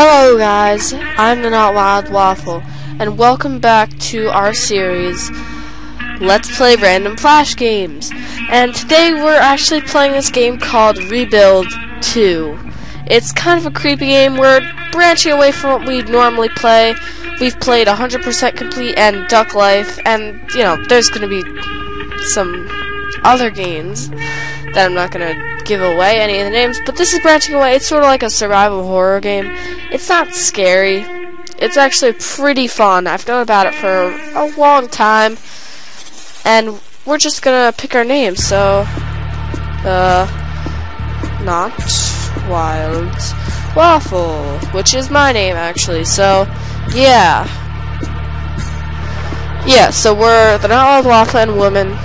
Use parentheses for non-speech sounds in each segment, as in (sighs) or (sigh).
Hello guys, I'm the Not Wild Waffle, and welcome back to our series, Let's Play Random Flash Games. And today we're actually playing this game called Rebuild 2. It's kind of a creepy game, we're branching away from what we normally play. We've played 100% Complete and Duck Life, and, you know, there's gonna be some other games that I'm not gonna give away any of the names, but this is branching away. It's sort of like a survival horror game. It's not scary. It's actually pretty fun. I've known about it for a long time, and we're just gonna pick our names. So, uh, not wild waffle, which is my name actually. So, yeah, yeah. So we're the not wild waffle and woman,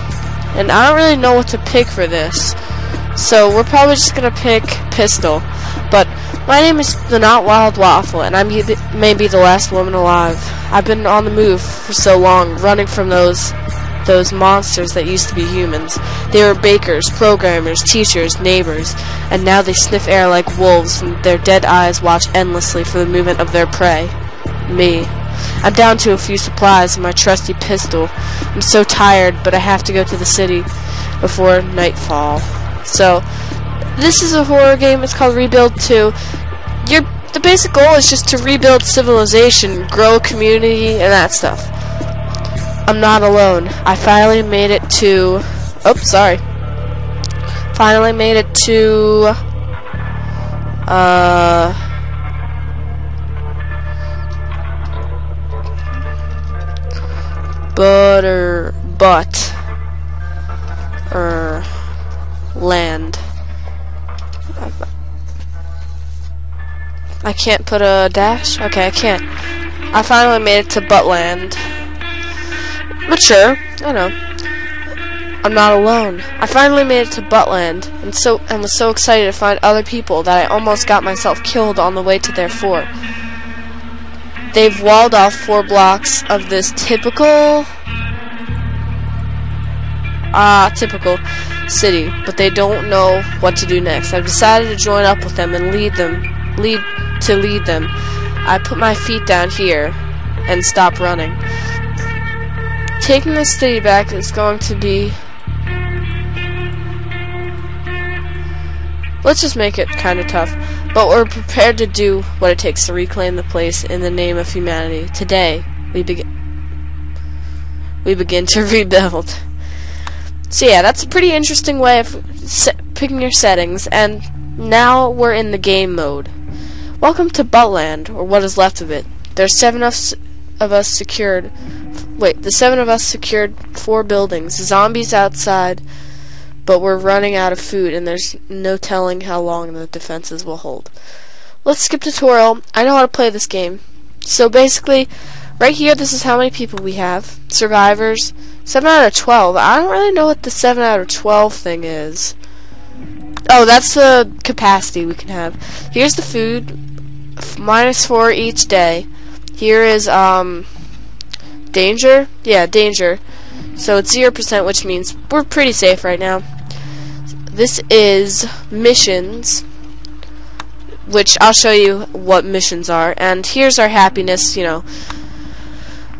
and I don't really know what to pick for this. So we're probably just gonna pick Pistol. But my name is the Not Wild Waffle, and I may be the last woman alive. I've been on the move for so long, running from those those monsters that used to be humans. They were bakers, programmers, teachers, neighbors, and now they sniff air like wolves, and their dead eyes watch endlessly for the movement of their prey. Me. I'm down to a few supplies and my trusty pistol. I'm so tired, but I have to go to the city before nightfall. So, this is a horror game. It's called Rebuild 2. Your the basic goal is just to rebuild civilization, grow community, and that stuff. I'm not alone. I finally made it to. Oh, sorry. Finally made it to. Uh. Butter. But. Er land. I can't put a dash? Okay, I can't. I finally made it to Buttland. Mature, I know. I'm not alone. I finally made it to Buttland, and so and was so excited to find other people that I almost got myself killed on the way to their fort. They've walled off four blocks of this typical ah, typical city, but they don't know what to do next. I've decided to join up with them and lead them, lead to lead them. I put my feet down here and stop running. Taking the city back is going to be Let's just make it kind of tough, but we're prepared to do what it takes to reclaim the place in the name of humanity. Today, we begin we begin to (laughs) rebuild. So yeah, that's a pretty interesting way of picking your settings, and now we're in the game mode. Welcome to Buttland, or what is left of it. There's seven of, of us secured. Wait, the seven of us secured four buildings. Zombies outside, but we're running out of food, and there's no telling how long the defenses will hold. Let's skip tutorial. I know how to play this game. So basically, right here, this is how many people we have. Survivors. 7 out of 12. I don't really know what the 7 out of 12 thing is. Oh, that's the capacity we can have. Here's the food. Minus 4 each day. Here is, um, danger. Yeah, danger. So it's 0%, which means we're pretty safe right now. This is missions, which I'll show you what missions are. And here's our happiness, you know,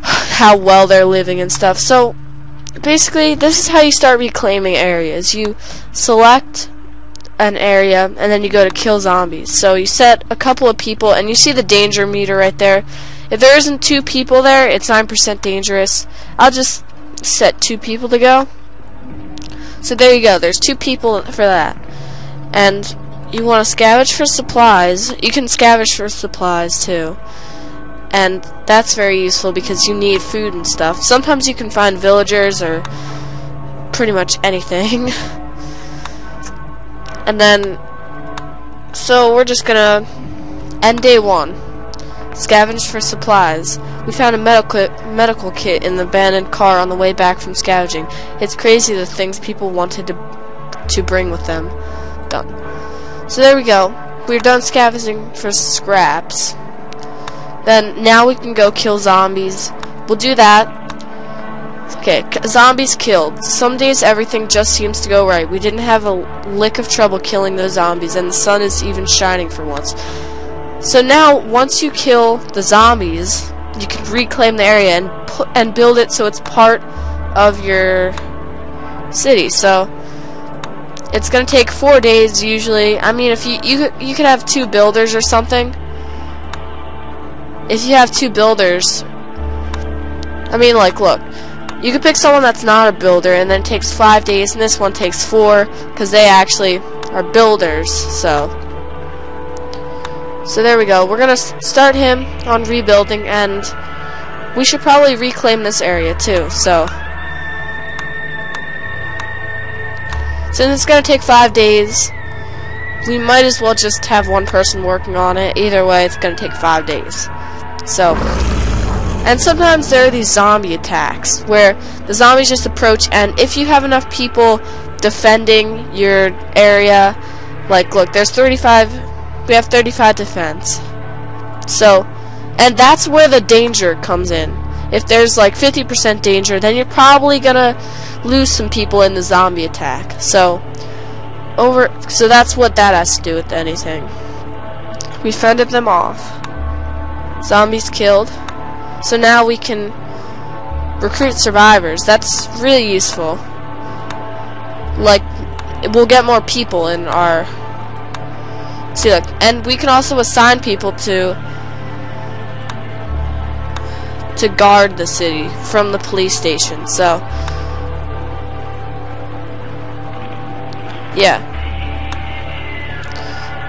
how well they're living and stuff. So basically, this is how you start reclaiming areas. You select an area, and then you go to kill zombies. So you set a couple of people, and you see the danger meter right there. If there isn't two people there, it's 9% dangerous. I'll just set two people to go. So there you go. There's two people for that. And you want to scavenge for supplies. You can scavenge for supplies too and that's very useful because you need food and stuff. Sometimes you can find villagers or pretty much anything. (laughs) and then, so we're just gonna end day one. Scavenge for supplies. We found a medical medical kit in the abandoned car on the way back from scavenging. It's crazy the things people wanted to to bring with them. Done. So there we go. We're done scavenging for scraps. Then now we can go kill zombies. We'll do that. Okay, zombies killed. Some days everything just seems to go right. We didn't have a lick of trouble killing those zombies, and the sun is even shining for once. So now, once you kill the zombies, you can reclaim the area and and build it so it's part of your city. So it's gonna take four days usually. I mean, if you you you could have two builders or something. If you have two builders, I mean, like, look, you could pick someone that's not a builder, and then it takes five days, and this one takes four, because they actually are builders. So, so there we go. We're gonna start him on rebuilding, and we should probably reclaim this area too. So. Since it's going to take five days, we might as well just have one person working on it. Either way, it's going to take five days. So, and sometimes there are these zombie attacks where the zombies just approach, and if you have enough people defending your area, like, look, there's 35, we have 35 defense. So, and that's where the danger comes in. If there's like 50% danger, then you're probably gonna lose some people in the zombie attack. So, over, so that's what that has to do with anything. We fended them off. Zombies killed. So now we can recruit survivors. That's really useful. Like, we'll get more people in our... See, look, and we can also assign people to to guard the city from the police station. So, yeah.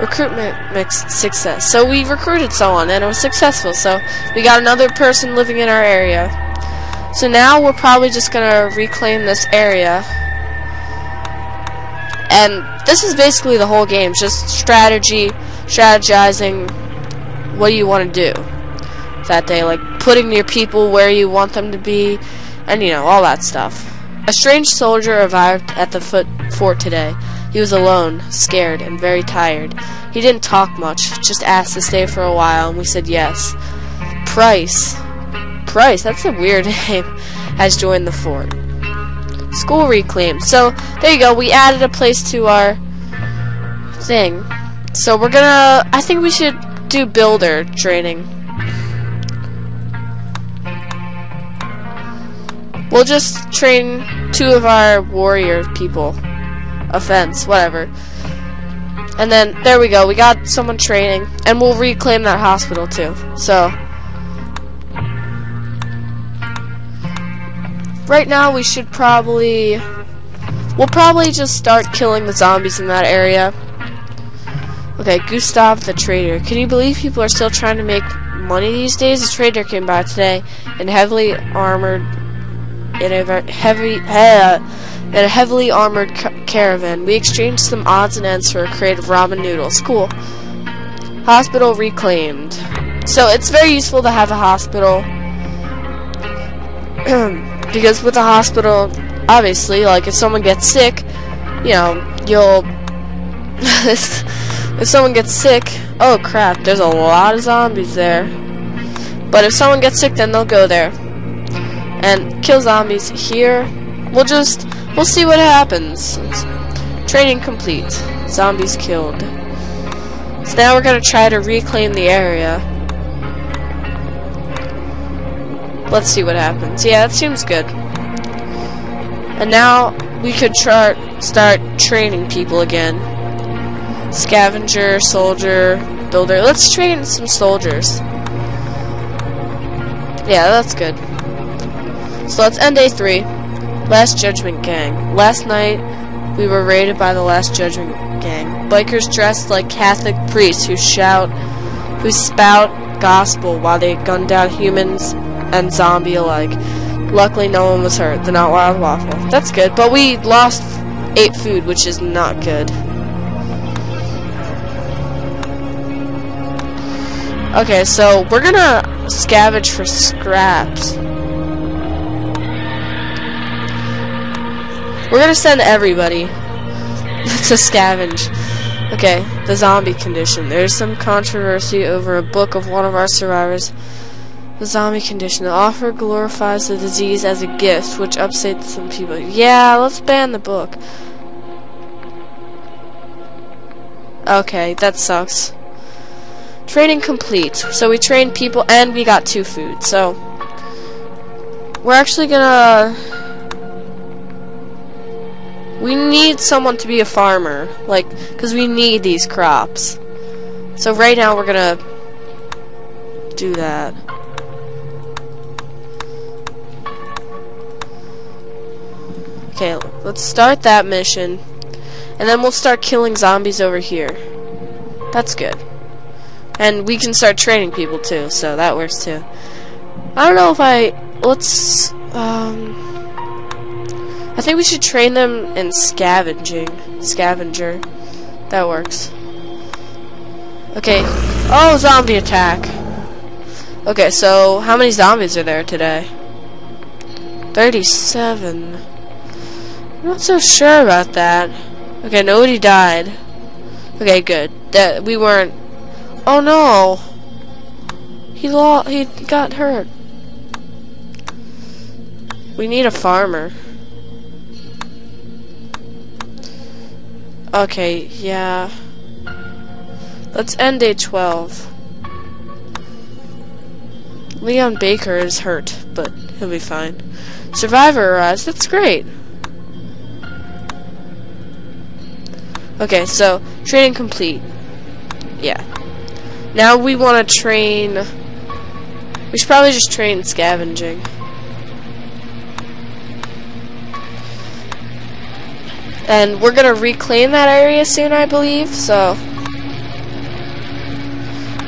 Recruitment makes success. So we recruited someone and it was successful. So we got another person living in our area. So now we're probably just gonna reclaim this area. And this is basically the whole game, just strategy, strategizing what do you want to do that day, like putting your people where you want them to be, and you know, all that stuff. A strange soldier arrived at the foot fort today. He was alone, scared, and very tired. He didn't talk much, just asked to stay for a while, and we said yes. Price. Price, that's a weird (laughs) name, has joined the fort. School reclaimed. So, there you go, we added a place to our thing. So we're gonna, I think we should do builder training. We'll just train two of our warrior people offense, whatever. And then, there we go, we got someone training, and we'll reclaim that hospital too. So, right now we should probably, we'll probably just start killing the zombies in that area. Okay, Gustav the trader. Can you believe people are still trying to make money these days? A trader came by today in heavily armored, in a heavy, uh, in a heavily armored ca caravan. We exchanged some odds and ends for a crate of ramen noodles. Cool. Hospital reclaimed. So it's very useful to have a hospital. (clears throat) because with a hospital, obviously, like if someone gets sick, you know, you'll... (laughs) if someone gets sick, oh crap, there's a lot of zombies there. But if someone gets sick, then they'll go there. And kill zombies here. We'll just We'll see what happens. Training complete. Zombies killed. So now we're gonna try to reclaim the area. Let's see what happens. Yeah, that seems good. And now we could try start training people again. Scavenger, soldier, builder. Let's train some soldiers. Yeah, that's good. So let's end day three. Last Judgment Gang. Last night, we were raided by the Last Judgment Gang. Bikers dressed like Catholic priests who shout, who spout gospel while they gun down humans and zombie alike. Luckily, no one was hurt. The Not Wild Waffle. That's good, but we lost eight food, which is not good. Okay, so we're gonna scavenge for scraps. We're gonna send everybody (laughs) to scavenge. Okay, the zombie condition. There's some controversy over a book of one of our survivors. The zombie condition. The offer glorifies the disease as a gift, which upsets some people. Yeah, let's ban the book. Okay, that sucks. training complete. So we trained people and we got two food. So we're actually gonna. We need someone to be a farmer, like, because we need these crops. So right now we're gonna do that. Okay, let's start that mission. And then we'll start killing zombies over here. That's good. And we can start training people too, so that works too. I don't know if I... Let's... Um... I think we should train them in scavenging. Scavenger. That works. Okay. Oh, zombie attack. Okay, so how many zombies are there today? 37. I'm not so sure about that. Okay, nobody died. Okay, good. That we weren't. Oh no! He lost. He got hurt. We need a farmer. Okay, yeah. Let's end day 12. Leon Baker is hurt, but he'll be fine. Survivor arrives. That's great. Okay, so training complete. Yeah. Now we want to train. We should probably just train scavenging. And we're gonna reclaim that area soon, I believe. So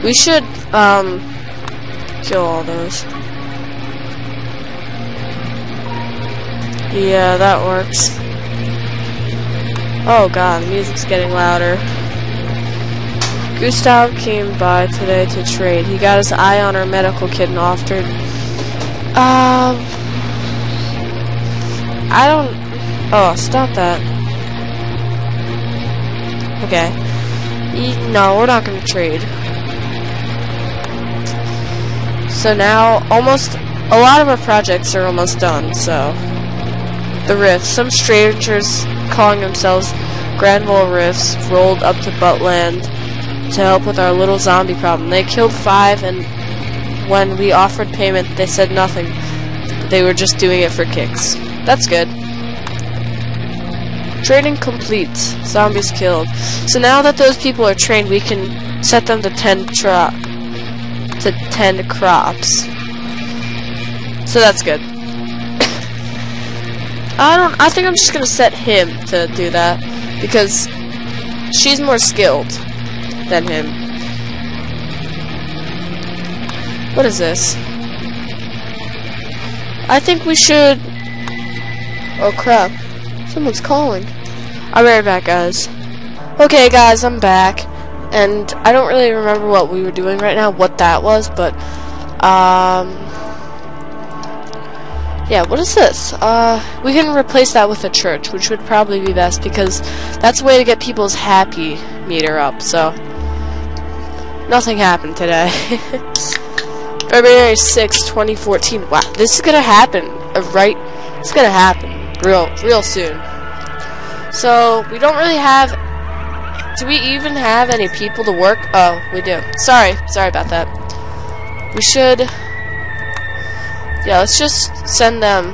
we should um, kill all those. Yeah, that works. Oh god, the music's getting louder. Gustav came by today to trade. He got his eye on our medical kit and offered. Um. I don't. Oh, stop that. Okay. No, we're not gonna trade. So now, almost. A lot of our projects are almost done, so. The Rift. Some strangers calling themselves Granville Rifts rolled up to Buttland to help with our little zombie problem. They killed five, and when we offered payment, they said nothing. They were just doing it for kicks. That's good. Training complete. Zombies killed. So now that those people are trained, we can set them to tend to tend crops. So that's good. I don't. I think I'm just gonna set him to do that because she's more skilled than him. What is this? I think we should. Oh crap! Someone's calling. I'll be right back, guys. Okay, guys, I'm back, and I don't really remember what we were doing right now, what that was, but um. Yeah, what is this? Uh, we can replace that with a church, which would probably be best because that's a way to get people's happy meter up, so. Nothing happened today. (laughs) February 6, 2014. Wow, this is gonna happen, uh, right? It's gonna happen real, real soon. So, we don't really have. Do we even have any people to work? Oh, we do. Sorry, sorry about that. We should yeah, let's just send them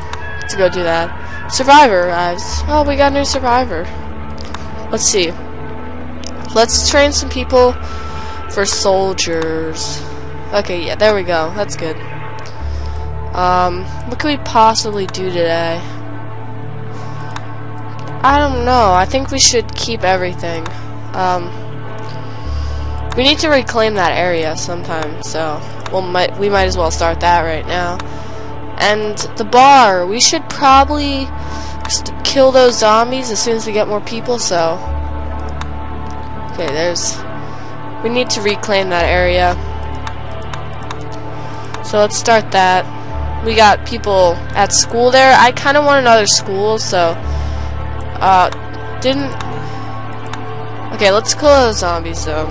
to go do that. Survivor arrives. Oh, we got a new survivor. Let's see. Let's train some people for soldiers. Okay, yeah, there we go. That's good. Um, what can we possibly do today? I don't know. I think we should keep everything. Um, we need to reclaim that area sometime, so we'll might we might as well start that right now. And the bar, we should probably kill those zombies as soon as we get more people, so... Okay, there's... We need to reclaim that area. So let's start that. We got people at school there. I kind of want another school, so... Uh, didn't... Okay, let's kill those zombies, though.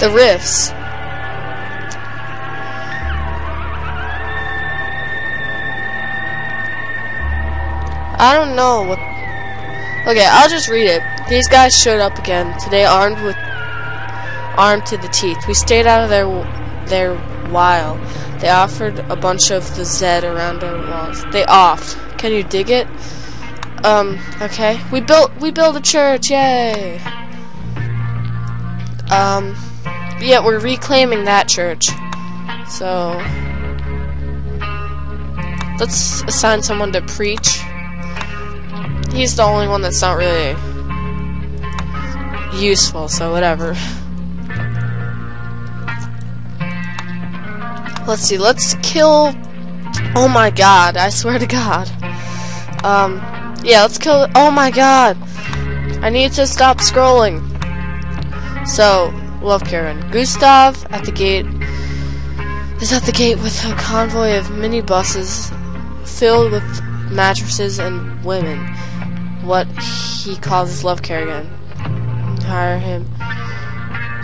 The rifts. I don't know what. Okay, I'll just read it. These guys showed up again today, armed with armed to the teeth. We stayed out of their their while. They offered a bunch of the Z around our walls. They offed. Can you dig it? Um. Okay. We built we built a church. Yay. Um. Yeah, we're reclaiming that church. So let's assign someone to preach he's the only one that's not really useful, so whatever. Let's see, let's kill... Oh my god, I swear to god. Um, yeah, let's kill... Oh my god! I need to stop scrolling. So, love Karen. Gustav at the gate is at the gate with a convoy of minibuses filled with mattresses and women what he calls his love carrigan. Hire him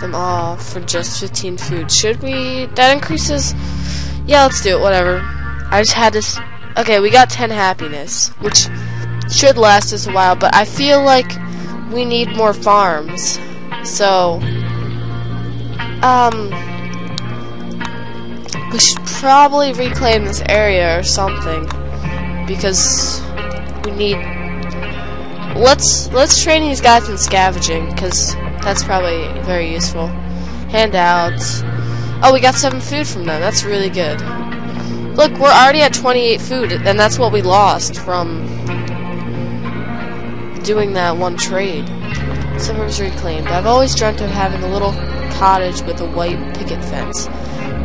them all for just 15 food. Should we? That increases. Yeah, let's do it. Whatever. I just had this. Okay, we got 10 happiness, which should last us a while, but I feel like we need more farms. So, um, we should probably reclaim this area or something because we need let's let's train these guys in scavenging because that's probably very useful. Handouts. Oh, we got seven food from them. That's really good. Look, we're already at 28 food, and that's what we lost from doing that one trade. Suburbs reclaimed. I've always dreamt of having a little cottage with a white picket fence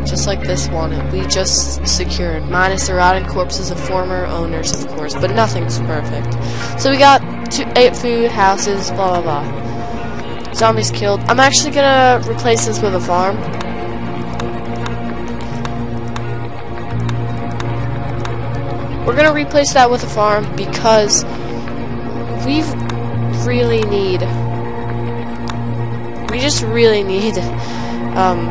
just like this one we just secured, minus the rotting corpses of former owners, of course, but nothing's perfect. So we got two, eight food, houses, blah blah blah. Zombies killed. I'm actually gonna replace this with a farm. We're gonna replace that with a farm because we really need, we just really need um,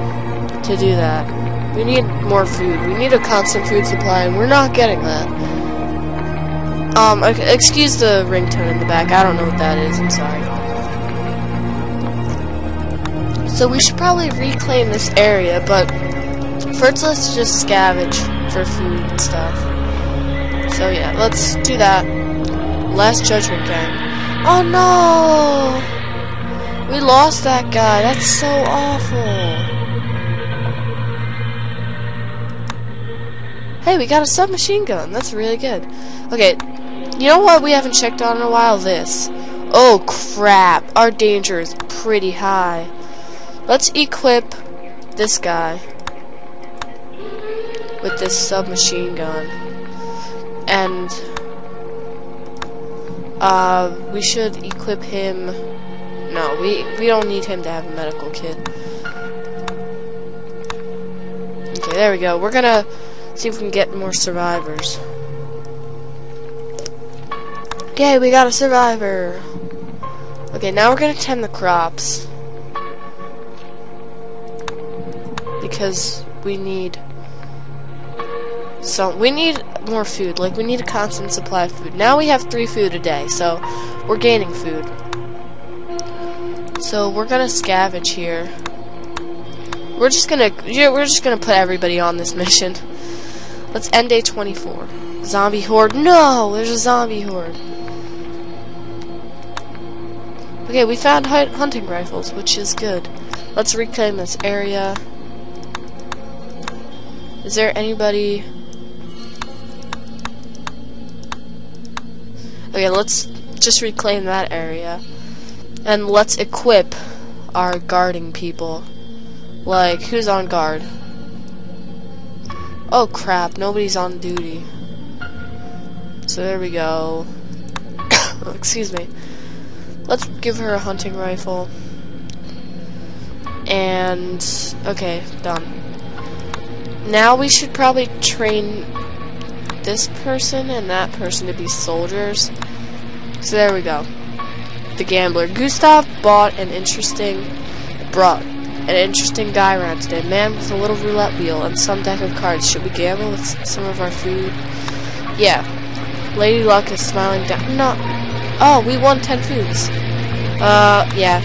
to do that. We need more food. We need a constant food supply, and we're not getting that. Um, excuse the ringtone in the back. I don't know what that is. I'm sorry. So we should probably reclaim this area, but first let's just scavenge for food and stuff. So yeah, let's do that. Last Judgment Gang. Oh no! We lost that guy. That's so awful. Hey, we got a submachine gun. That's really good. Okay, you know what we haven't checked on in a while? This. Oh, crap. Our danger is pretty high. Let's equip this guy with this submachine gun. And uh, we should equip him. No, we we don't need him to have a medical kit. Okay, there we go. We're gonna See if we can get more survivors. Okay, we got a survivor. Okay, now we're gonna tend the crops. Because we need so we need more food. Like we need a constant supply of food. Now we have three food a day, so we're gaining food. So we're gonna scavenge here. We're just gonna yeah, we're just gonna put everybody on this (laughs) mission. Let's end day 24. Zombie horde. No! There's a zombie horde. Okay, we found hunting rifles, which is good. Let's reclaim this area. Is there anybody... Okay, let's just reclaim that area. And let's equip our guarding people. Like, who's on guard? Oh crap, nobody's on duty. So there we go. (coughs) excuse me. Let's give her a hunting rifle. And, okay, done. Now we should probably train this person and that person to be soldiers. So there we go. The gambler. Gustav bought an interesting, brought an interesting guy around today. Man with a little roulette wheel and some deck of cards. Should we gamble with some of our food? Yeah. Lady Luck is smiling down. No. Oh, we won 10 foods. Uh, yeah.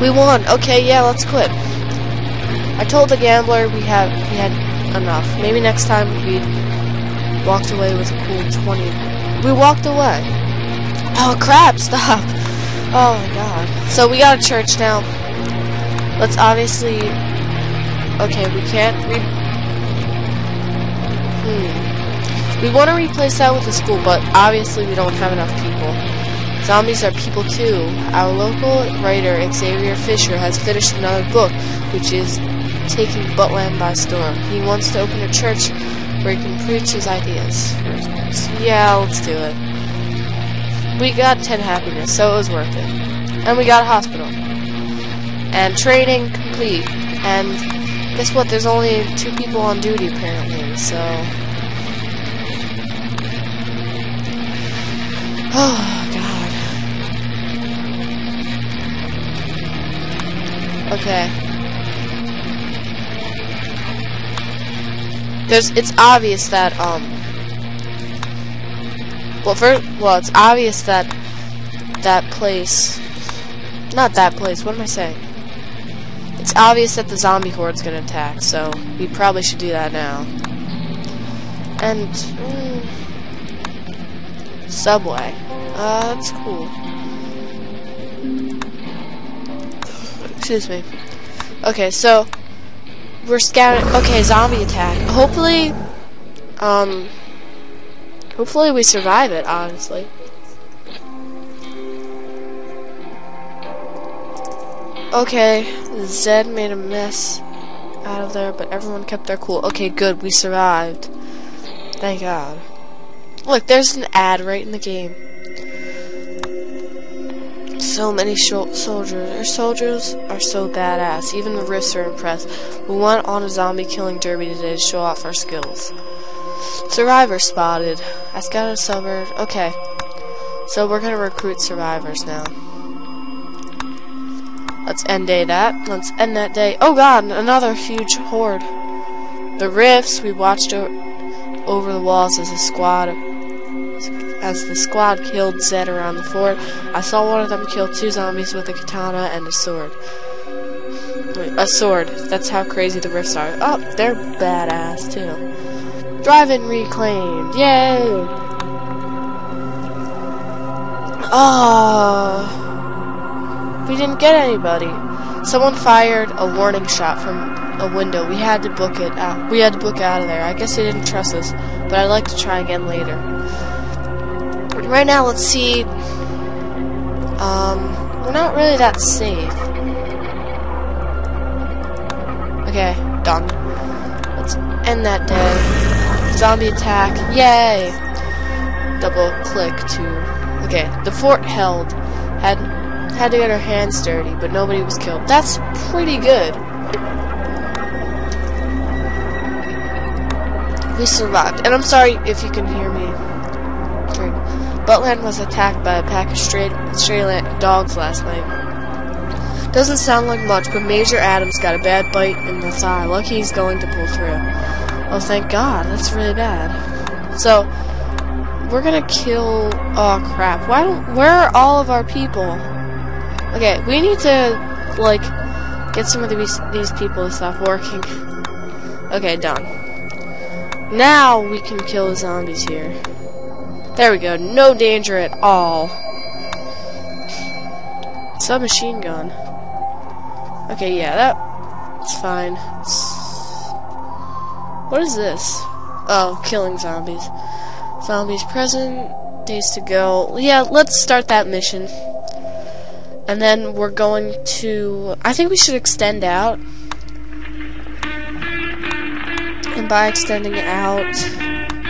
We won. Okay, yeah, let's quit. I told the gambler we have we had enough. Maybe next time we walked away with a cool 20. We walked away. Oh crap, stop. Oh my god. So we got a church now. Let's obviously Okay, we can't Hmm. We want to replace that with a school, but obviously we don't have enough people. Zombies are people too. Our local writer, Xavier Fisher, has finished another book, which is taking Buttland by storm. He wants to open a church where he can preach his ideas. Yeah, let's do it. We got 10 happiness, so it was worth it. And we got a hospital. And training complete. And guess what? There's only two people on duty, apparently, so... Oh, God. Okay. There's, it's obvious that, um, well, for, well, it's obvious that that place, not that place, what am I saying? It's obvious that the zombie horde's gonna attack, so we probably should do that now. And, mm, subway. Uh, that's cool. Excuse me. Okay, so we're scouting. Okay, zombie attack. Hopefully, um, hopefully we survive it. Honestly. Okay, Zed made a mess out of there, but everyone kept their cool. Okay, good, we survived. Thank God. Look, there's an ad right in the game so many soldiers. Our soldiers are so badass. Even the Rifts are impressed. We went on a zombie killing derby today to show off our skills. Survivor spotted. I scouted a suburb. Okay. So we're gonna recruit survivors now. Let's end day that. Let's end that day. Oh god, another huge horde. The Rifts, we watched over the walls as a squad as the squad killed Zed around the fort, I saw one of them kill two zombies with a katana and a sword. Wait, a sword. That's how crazy the Rifts are. Oh, they're badass, too. Drive-in reclaimed. Yay! Oh, we didn't get anybody. Someone fired a warning shot from a window. We had to book it out. We had to book it out of there. I guess they didn't trust us, but I'd like to try again later right now, let's see. Um, we're not really that safe. Okay, done. Let's end that day. Zombie attack. Yay! Double click to. Okay, the fort held. Had had to get our hands dirty, but nobody was killed. That's pretty good. We survived. And I'm sorry if you can hear me. Buttland was attacked by a pack of stray, stray dogs last night. Doesn't sound like much, but Major Adams got a bad bite in the thigh. Lucky he's going to pull through. Oh, thank God. That's really bad. So, we're gonna kill... Oh, crap. Why don't... Where are all of our people? Okay, we need to, like, get some of these, these people to stop working. Okay, done. Now we can kill the zombies here. There we go. No danger at all. Submachine gun. Okay, yeah, that's fine. What is this? Oh, killing zombies. Zombies present, days to go. Yeah, let's start that mission. And then we're going to... I think we should extend out. And by extending out,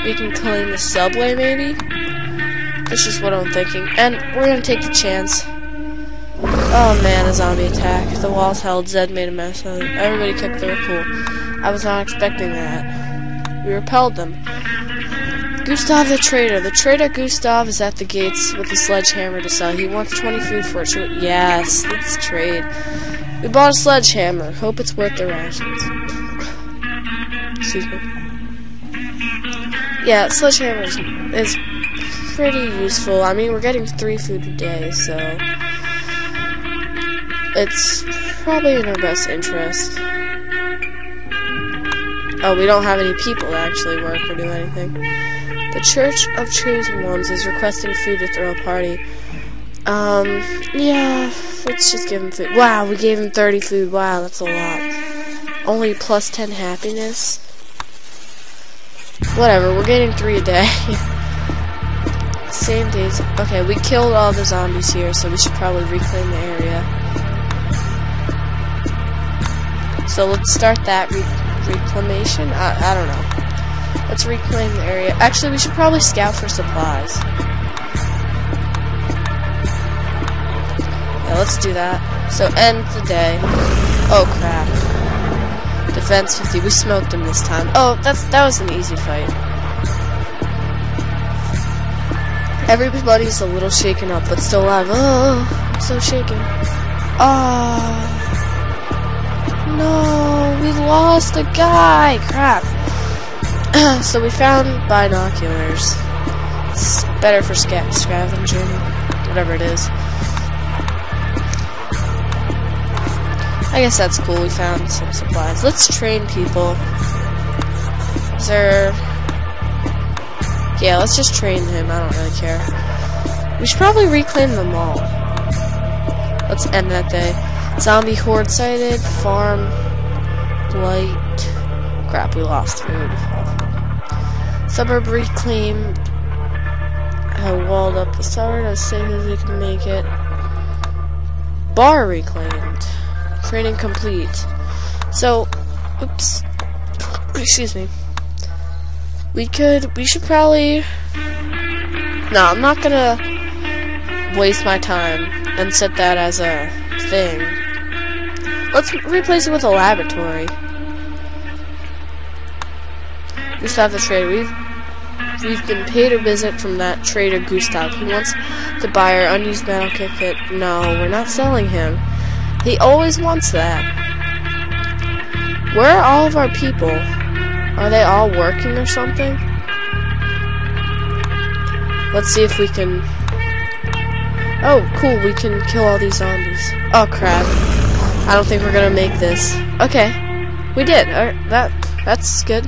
we can claim the subway, maybe? That's just what I'm thinking. And we're gonna take the chance. Oh man, a zombie attack. The walls held. Zed made a mess. Everybody kept their cool. I was not expecting that. We repelled them. Gustav the trader. The trader Gustav is at the gates with a sledgehammer to sell. He wants 20 food for it. Yes, let's trade. We bought a sledgehammer. Hope it's worth the rations. Excuse me. yeah, sledgehammer is, is pretty useful. I mean, we're getting three food a day, so it's probably in our best interest. Oh, we don't have any people to actually work or do anything. The Church of Chosen Ones is requesting food to throw a party. Um, yeah, let's just give him food. Wow, we gave him 30 food. Wow, that's a lot. Only plus 10 happiness. Whatever, we're getting 3 a day. (laughs) Same days. Okay, we killed all the zombies here, so we should probably reclaim the area. So let's start that re reclamation. I, I don't know. Let's reclaim the area. Actually, we should probably scout for supplies. Yeah, let's do that. So end the day. Oh crap. Defense 50. We smoked him this time. Oh, that's that was an easy fight. Everybody's a little shaken up, but still alive. Oh, I'm so shaken. Oh. No, we lost a guy. Crap. (clears throat) so we found binoculars. It's better for sca scavenging, whatever it is. I guess that's cool. We found some supplies. Let's train people. Is there... Yeah, let's just train him. I don't really care. We should probably reclaim the mall. Let's end that day. Zombie horde sighted. Farm. Blight. Crap, we lost food. Suburb reclaimed. I walled up the suburb as safe as we can make it. Bar reclaimed. Training complete. So, oops. Excuse me. We could, we should probably. No, I'm not gonna waste my time and set that as a thing. Let's replace it with a laboratory. We still have the trader. We've we've been paid a visit from that trader Gustav. He wants to buy our unused metal kit. No, we're not selling him. He always wants that. Where are all of our people? Are they all working or something? Let's see if we can... Oh, cool, we can kill all these zombies. Oh, crap. I don't think we're gonna make this. Okay. We did. Right, that That's good.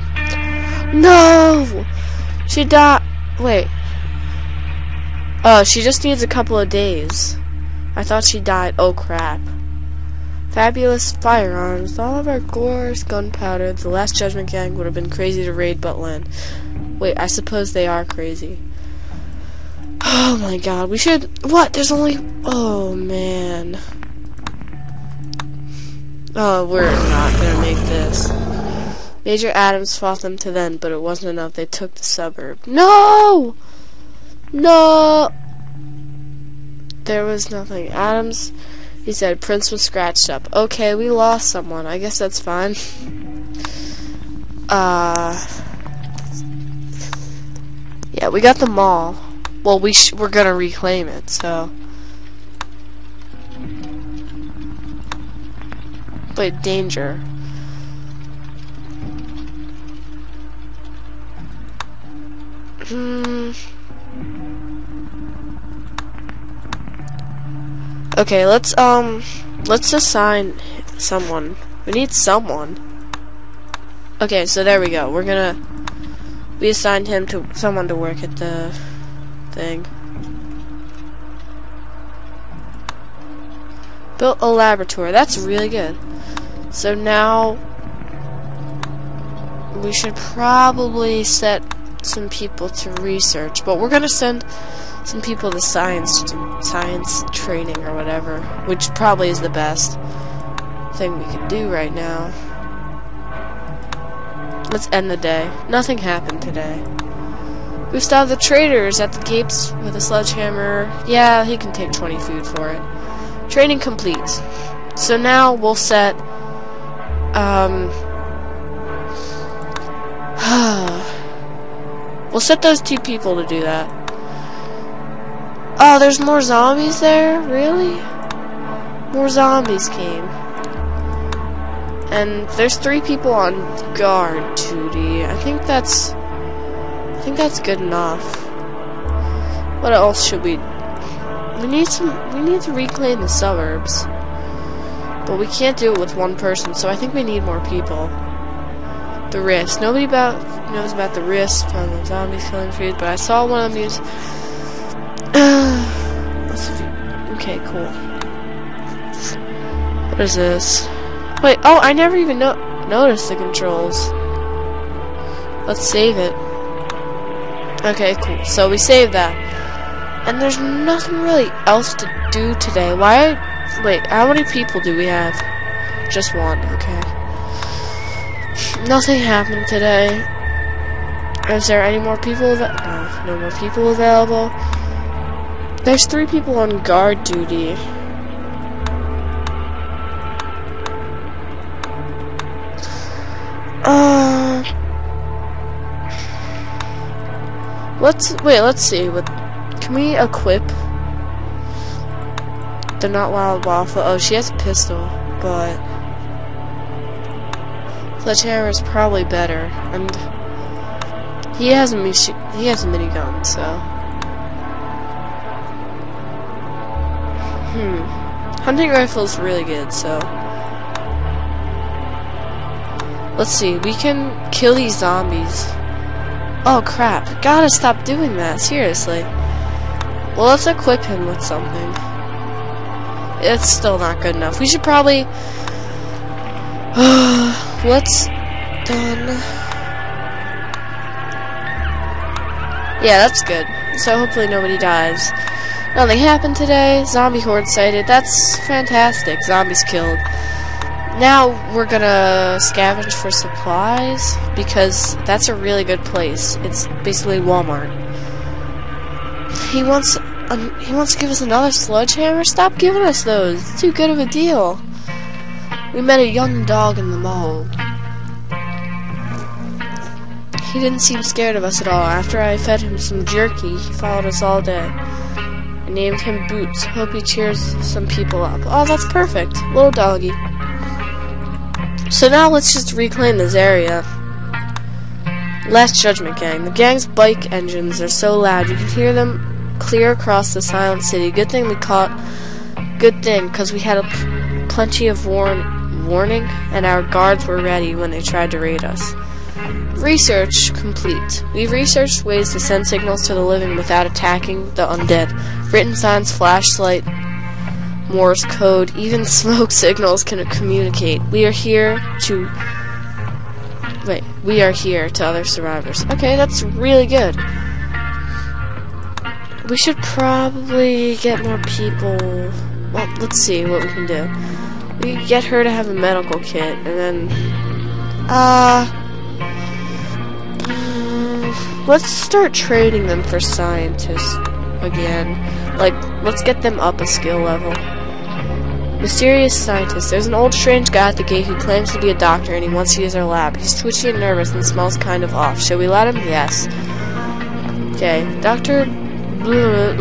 No! She died. Wait. Oh, she just needs a couple of days. I thought she died. Oh, crap. Fabulous firearms, all of our glorious gunpowder. The last Judgment Gang would have been crazy to raid Buttland. Wait, I suppose they are crazy. Oh my god, we should... What? There's only... Oh, man. Oh, we're not gonna make this. Major Adams fought them to then, but it wasn't enough. They took the suburb. No! No! There was nothing. Adams... He said Prince was scratched up. Okay, we lost someone. I guess that's fine. Uh, yeah, we got the mall. Well, we we're gonna reclaim it, so. But danger. Hmm. Okay, let's um let's assign someone. We need someone. Okay, so there we go. We're gonna we assigned him to someone to work at the thing. Built a laboratory. That's really good. So now we should probably set some people to research, but we're gonna send some people to science science training or whatever, which probably is the best thing we can do right now. Let's end the day. Nothing happened today. We Gustav the Trader's at the gates with a sledgehammer. Yeah, he can take 20 food for it. Training complete. So now we'll set um (sighs) (sighs) (sighs) we'll set those two people to do that. Oh, there's more zombies there? Really? More zombies came. And there's three people on guard duty. I think that's... I I think that's good enough. What else should we... We need some... We need to reclaim the suburbs. But we can't do it with one person, so I think we need more people. The risk. Nobody about knows about the risk from the zombies killing trees, but I saw one of these. (sighs) okay, cool. What is this? Wait, oh, I never even no noticed the controls. Let's save it. Okay, cool. So we saved that. And there's nothing really else to do today. Why? Wait, how many people do we have? Just one, okay. Nothing happened today. Is there any more people that no, no more people available? There's three people on guard duty. Uh Let's wait, let's see. What can we equip? They're not wild waffle. Oh, she has a pistol, but Sledgehammer is probably better. And he has a he has a minigun, so Hmm. Hunting rifle is really good, so Let's see, we can kill these zombies. Oh crap, gotta stop doing that, seriously. Well, let's equip him with something. It's still not good enough. We should probably... (sighs) (sighs) let's... Done. Yeah, that's good. So hopefully nobody dies. Nothing happened today. Zombie horde sighted. That's fantastic. Zombies killed. Now we're gonna scavenge for supplies because that's a really good place. It's basically Walmart. He wants um, he wants to give us another sledgehammer. Stop giving us those. It's too good of a deal. We met a young dog in the mall. He didn't seem scared of us at all. After I fed him some jerky, he followed us all day. I named him Boots. Hope he cheers some people up. Oh, that's perfect. Little doggy. So now let's just reclaim this area. Last Judgment Gang. The gang's bike engines are so loud you can hear them clear across the silent city. Good thing we caught. Good thing, because we had a plenty of warn warning, and our guards were ready when they tried to raid us. Research complete. We've researched ways to send signals to the living without attacking the undead. Written signs, flashlight, Morse code, even (laughs) smoke signals can communicate. We are here to... Wait, we are here to other survivors. Okay, that's really good. We should probably get more people... Well, let's see what we can do. We get her to have a medical kit, and then... Uh... Let's start trading them for scientists again. Like, let's get them up a skill level. Mysterious scientist. There's an old strange guy at the gate who claims to be a doctor and he wants to use our lab. He's twitchy and nervous and smells kind of off. Shall we let him? Yes. Okay. Dr. Blue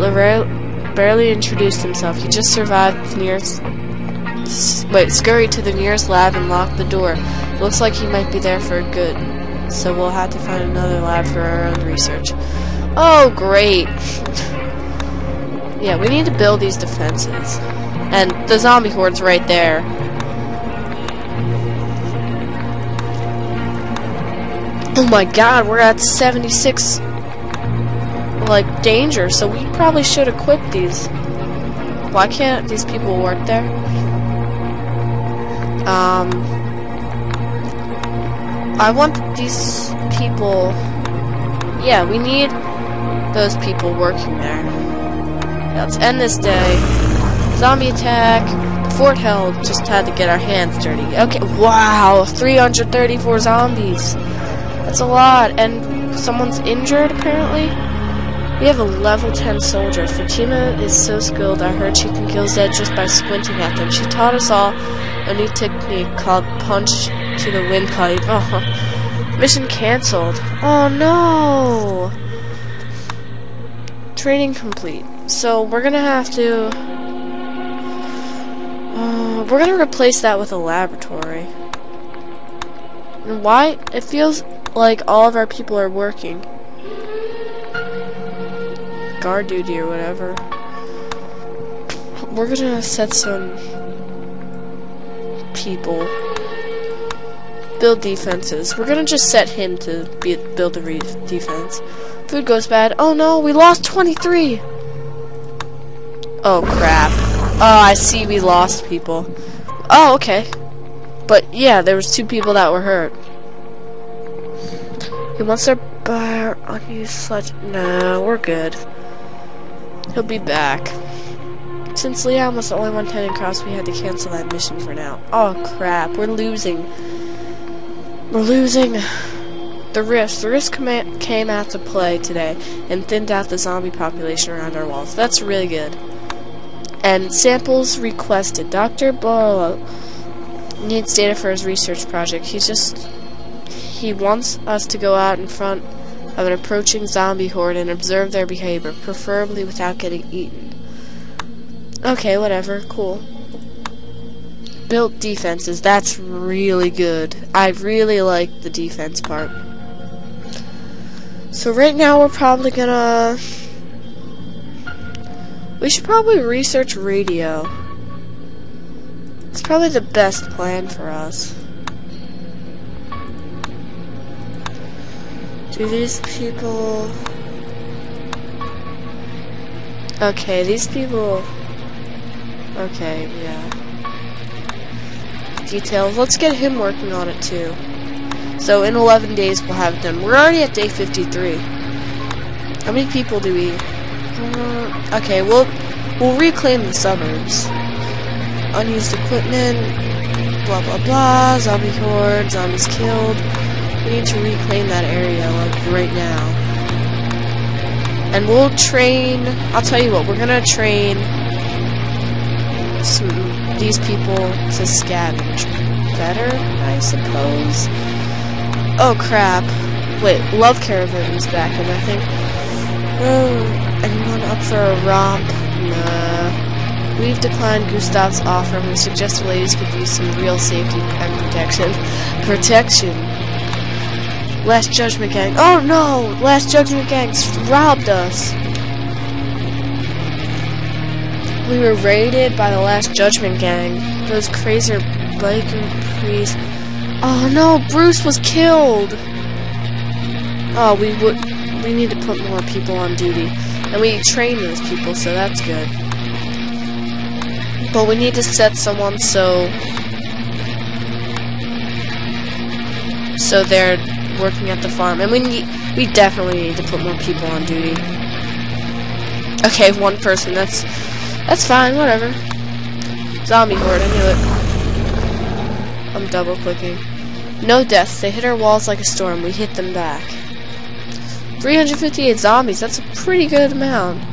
barely introduced himself. He just survived the nearest... Wait, scurried to the nearest lab and locked the door. Looks like he might be there for good. So we'll have to find another lab for our own research. Oh, great. yeah, we need to build these defenses. And the zombie horde's right there. Oh my god, we're at 76 like danger, so we probably should equip these. Why can't these people work there? Um I want these people Yeah, we need those people working there. Yeah, let's end this day. Zombie attack. Fort held. Just had to get our hands dirty. Okay, wow. 334 zombies. That's a lot. And someone's injured, apparently. We have a level 10 soldier. Fatima is so skilled, I heard she can kill Zed just by squinting at them. She taught us all a new technique called punch to the windpipe. (laughs) Oh, mission cancelled. Oh no! Training complete. So we're gonna have to uh, we're gonna replace that with a laboratory. And why? It feels like all of our people are working. Guard duty or whatever. We're gonna set some people build defenses. We're gonna just set him to be, build the defense. Food goes bad. Oh no, we lost 23! Oh crap. Oh, I see we lost people. Oh, okay. But yeah, there was two people that were hurt. He wants our unused sledge. No, we're good. He'll be back. Since Leon was the only one heading across, we had to cancel that mission for now. Oh crap, we're losing. We're losing. The rift. The command came out to play today and thinned out the zombie population around our walls. That's really good. And samples requested. Dr. Barlow needs data for his research project. He's just... He wants us to go out in front of an approaching zombie horde and observe their behavior, preferably without getting eaten. Okay, whatever. Cool built defenses. That's really good. I really like the defense part. So right now we're probably gonna... We should probably research radio. It's probably the best plan for us. Do these people... Okay, these people... Okay, yeah details. Let's get him working on it too. So in 11 days we'll have done. We're already at day 53. How many people do we... Uh, okay, we'll, we'll reclaim the suburbs. Unused equipment, blah blah blah, zombie horde, zombies killed. Need to reclaim that area, like, right now. And we'll train... I'll tell you what, we're gonna train some these people to scavenge better, I suppose. Oh crap. Wait, Love Caravan's back and I think. Oh, anyone up for a romp? Nah. We've declined Gustav's offer and we suggest the ladies could use some real safety and protection. Protection. Last Judgment Gang. Oh no! Last Judgment Gang's robbed us. We were raided by the Last Judgment Gang. Those crazy biker priests. Oh no, Bruce was killed! Oh, we would. We need to put more people on duty. And we train those people, so that's good. But we need to set someone so... So they're working at the farm. And we need, we definitely need to put more people on duty. Okay, one person, that's that's fine, whatever. Zombie horde, I knew it. I'm double clicking. No deaths, they hit our walls like a storm. We hit them back. 358 zombies, that's a pretty good amount.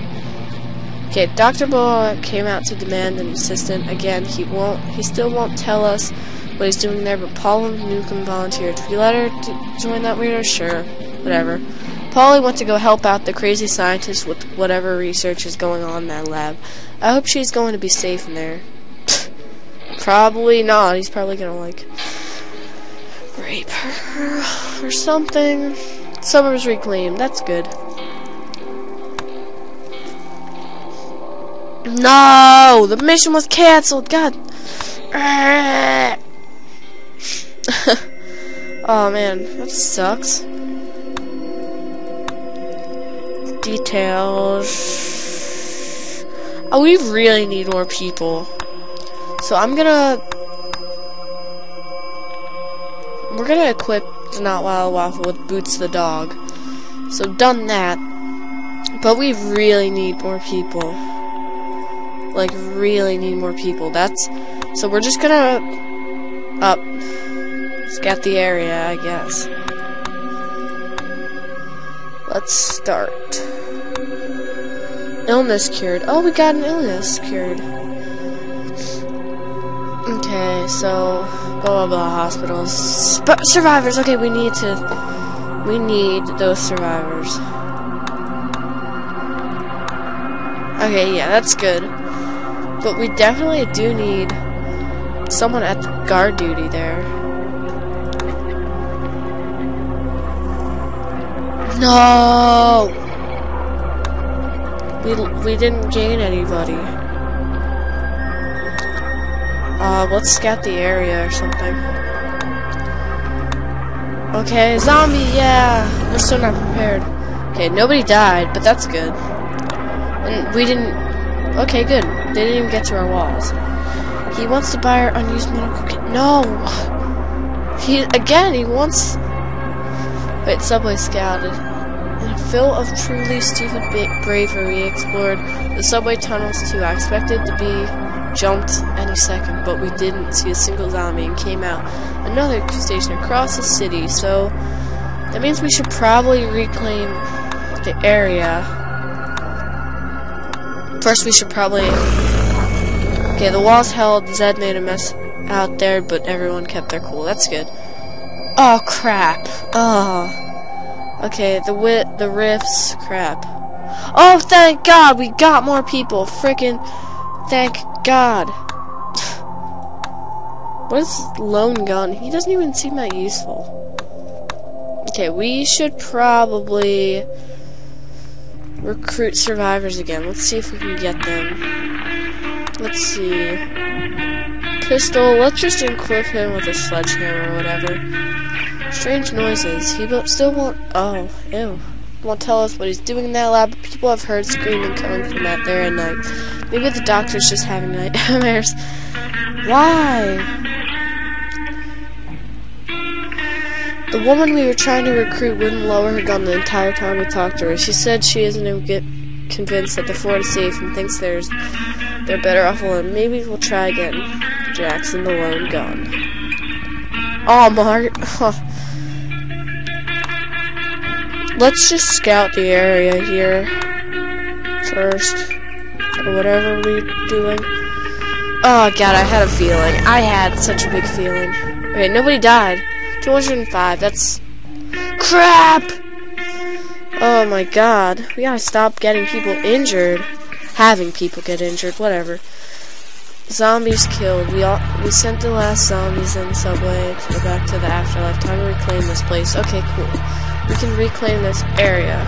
Okay, Dr. Boa came out to demand an assistant. Again, he won't, he still won't tell us what he's doing there, but Paul Newcomb volunteered. If we let her join that weirdo, sure, whatever. Polly went to go help out the crazy scientist with whatever research is going on in that lab. I hope she's going to be safe in there. (laughs) probably not. He's probably gonna, like, rape her or something. Suburbs reclaimed. That's good. No! The mission was cancelled! God! Oh man, that sucks. details. Oh, we really need more people. So I'm gonna... We're gonna equip the Not Wild Waffle with Boots the dog. So done that. But we really need more people. Like, really need more people. That's... So we're just gonna... Up. Scout the area, I guess. Let's start. Illness cured. Oh, we got an illness cured. Okay, so blah blah blah hospitals. Sp survivors. Okay, we need to. We need those survivors. Okay, yeah, that's good. But we definitely do need someone at the guard duty there. No! We, we didn't gain anybody. Uh, let's scout the area or something. Okay, zombie, yeah! We're still not prepared. Okay, nobody died, but that's good. And we didn't... Okay, good. They didn't even get to our walls. He wants to buy our unused medical kit. No! He, again, he wants... Wait, subway scouted. Fill of truly stupid bravery, explored the subway tunnels too. I expected to be jumped any second, but we didn't see a single zombie and came out another station across the city, so that means we should probably reclaim the area. First, we should probably... Okay, the walls held. Zed made a mess out there, but everyone kept their cool. That's good. Oh, crap. Oh. Okay, the wit, the riffs, crap. Oh, thank God, we got more people. Freaking, thank God. (sighs) what is lone gun? He doesn't even seem that useful. Okay, we should probably recruit survivors again. Let's see if we can get them. Let's see. Pistol, let's just equip him with a sledgehammer or whatever. Strange noises. He still won't. Oh, ew. Won't tell us what he's doing in that lab. People have heard screaming coming from that there at night. Maybe the doctor's just having nightmares. (laughs) Why? The woman we were trying to recruit wouldn't lower her gun the entire time we talked to her. She said she isn't convinced that the fort is safe and thinks there's they're better off alone. Maybe we'll try again. Jackson the lone gun. Oh. Oh. (laughs) Let's just scout the area here first, or whatever we're doing. Oh god, I had a feeling. I had such a big feeling. Okay, nobody died. 205, that's... Crap! Oh my god. We gotta stop getting people injured. Having people get injured, whatever. Zombies killed. We all we sent the last zombies in the subway to go back to the afterlife. Time to reclaim this place. Okay, cool. We can reclaim this area.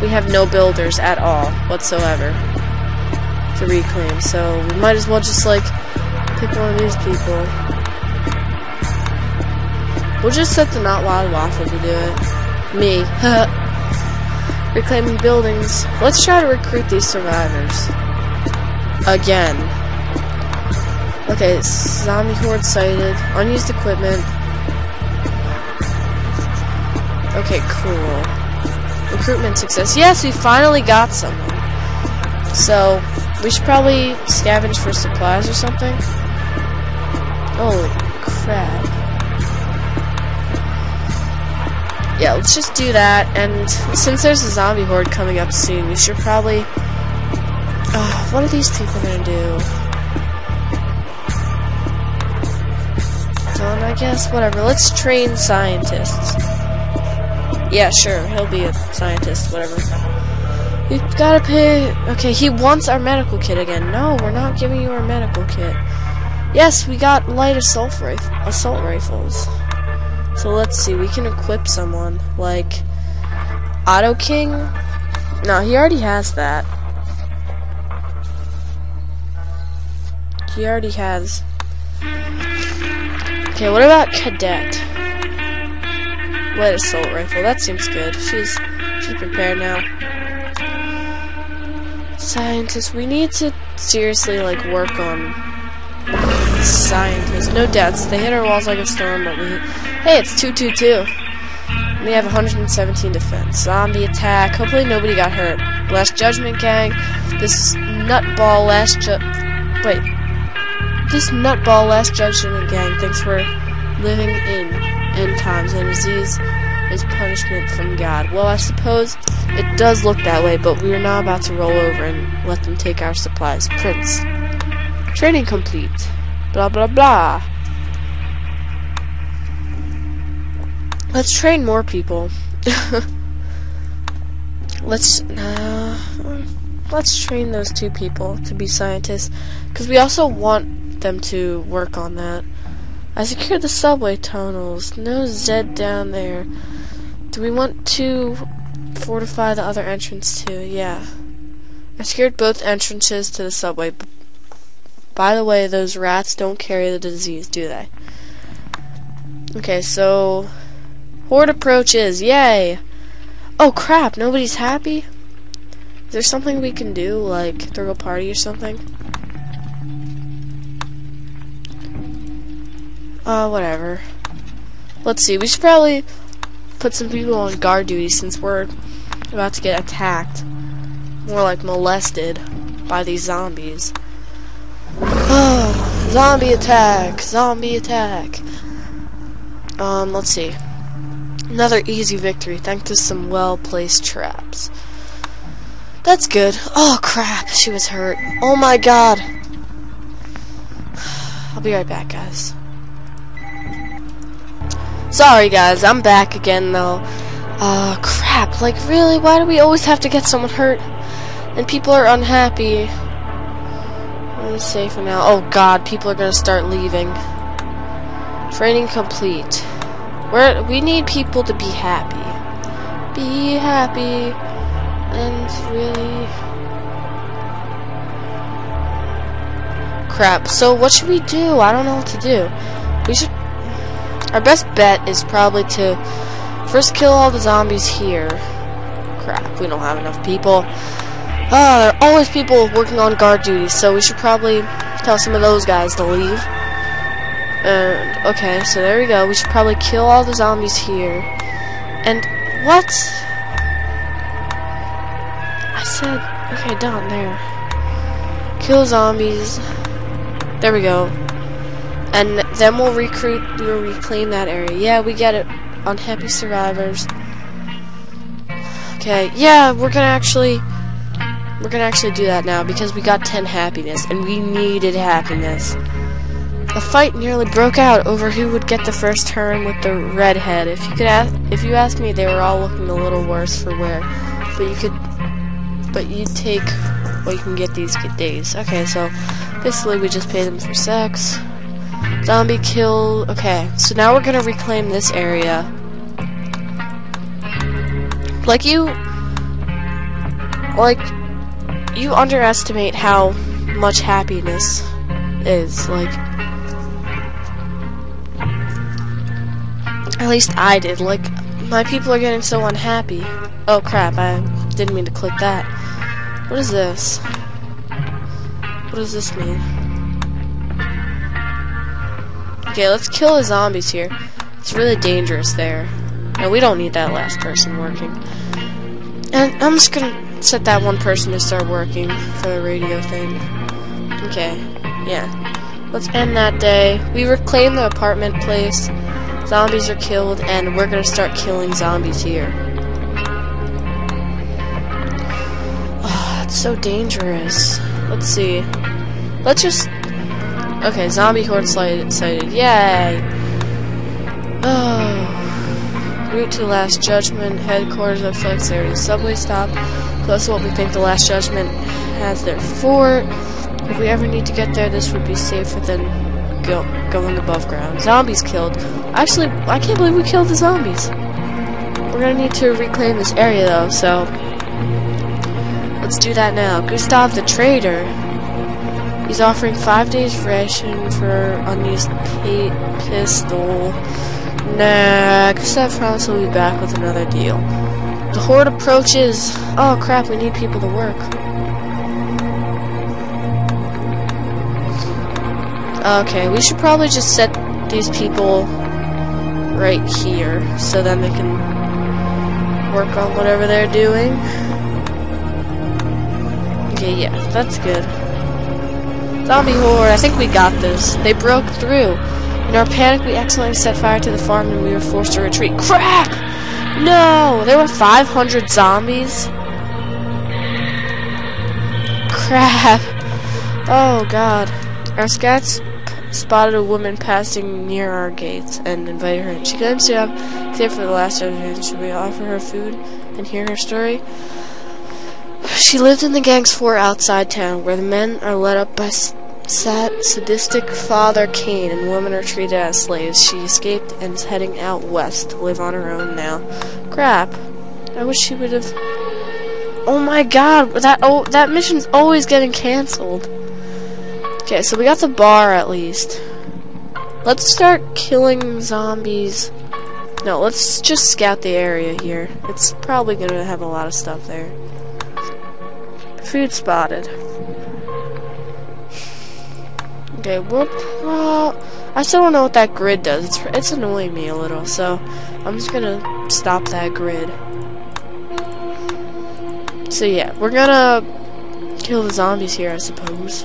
We have no builders at all whatsoever to reclaim, so we might as well just like pick one of these people. We'll just set the Not Wild Waffle to do it. Me. (laughs) Reclaiming buildings. Let's try to recruit these survivors. Again. Okay, zombie horde sighted. Unused equipment. Okay, cool. Recruitment success. Yes, we finally got someone. So, we should probably scavenge for supplies or something. Holy crap. Yeah, let's just do that, and since there's a zombie horde coming up soon, we should probably... What are these people gonna do? Done, I guess? Whatever, let's train scientists. Yeah, sure, he'll be a scientist, whatever. We've gotta pay... Okay, he wants our medical kit again. No, we're not giving you our medical kit. Yes, we got light assault, rif assault rifles. So let's see, we can equip someone. Like, Auto King? No, he already has that. He already has. Okay, what about Cadet? Light assault rifle. That seems good. She's she's prepared now. Scientists, we need to seriously like work on scientists. No deaths. They hit our walls like a storm, but we Hey, it's 222. We have 117 defense. Zombie attack. Hopefully nobody got hurt. Last Judgment Gang. This nutball last ju wait. This nutball last Judgment Gang thinks we're living in end times, and disease is punishment from God. Well, I suppose it does look that way, but we are now about to roll over and let them take our supplies. Prince. Training complete. Blah, blah, blah. Let's train more people. (laughs) let's, uh, let's train those two people to be scientists, because we also want them to work on that. I secured the subway tunnels. No Zed down there. Do we want to fortify the other entrance too. Yeah. I secured both entrances to the subway. By the way, those rats don't carry the disease, do they? Okay, so horde approaches. Yay! Oh crap! Nobody's happy. Is there something we can do, like throw a party or something? Uh, whatever. Let's see. We should probably put some people on guard duty since we're about to get attacked. More like molested by these zombies. Oh, (sighs) zombie attack! Zombie attack! Um, let's see. Another easy victory thanks to some well-placed traps. That's good. Oh, crap. She was hurt. Oh, my God. (sighs) I'll be right back, guys. Sorry, guys. I'm back again, though. Uh, crap. Like, really? Why do we always have to get someone hurt? And people are unhappy. I'm safe for now. Oh, God. People are going to start leaving. Training complete. We're, we need people to be happy. Be happy. And really... Crap. So what should we do? I don't know what to do. We should... Our best bet is probably to first kill all the zombies here. Crap, we don't have enough people. Ah, there are always people working on guard duty, so we should probably tell some of those guys to leave. And, okay, so there we go. We should probably kill all the zombies here. And, what? I said, okay, down there. Kill zombies. There we go. And then we'll recruit, we'll reclaim that area. Yeah, we get it. Unhappy survivors. Okay, yeah, we're gonna actually, we're gonna actually do that now because we got 10 happiness and we needed happiness. A fight nearly broke out over who would get the first turn with the redhead. If you could ask, if you ask me, they were all looking a little worse for wear. But you could, but you take what you can get these days. Okay, so basically we just pay them for sex. Zombie kill. Okay, so now we're gonna reclaim this area. Like you, like you underestimate how much happiness is. Like At least I did. Like, my people are getting so unhappy. Oh crap, I didn't mean to click that. What is this? What does this mean? Okay, let's kill the zombies here. It's really dangerous there. And we don't need that last person working. And I'm just gonna set that one person to start working for the radio thing. Okay, yeah. Let's end that day. We reclaim the apartment place. Zombies are killed, and we're gonna start killing zombies here. Oh, it's so dangerous. Let's see. Let's just... Okay, zombie horde sighted. Yay! Oh. Route to Last Judgment, headquarters of Flex area, subway stop, plus what we think the Last Judgment has their fort. If we ever need to get there, this would be safer than go going above ground. Zombies killed. Actually, I can't believe we killed the zombies. We're gonna need to reclaim this area though, so let's do that now. Gustav the Trader. He's offering five days ration for unused pistol. Nah, Gustav promised he'll be back with another deal. The horde approaches. Oh crap, we need people to work. Okay, we should probably just set these people right here, so then they can work on whatever they're doing. Okay, yeah, that's good. Zombie horde, I think we got this. They broke through. In our panic, we accidentally set fire to the farm and we were forced to retreat. Crap! No! There were 500 zombies? Crap. Oh, God. Our scouts spotted a woman passing near our gates and invited her in. She claims to have stayed for the last seven Should we offer her food and hear her story? She lived in the gang's fort outside town, where the men are led up by sad, sadistic father Cain and women are treated as slaves. She escaped and is heading out west to live on her own now. Crap. I wish she would have. Oh my god, that oh that mission's always getting canceled. Okay, so we got the bar at least. Let's start killing zombies. No, let's just scout the area here. It's probably gonna have a lot of stuff there. Food spotted. Okay, we're well, I still don't know what that grid does. It's it's annoying me a little, so I'm just gonna stop that grid. So yeah, we're gonna kill the zombies here, I suppose.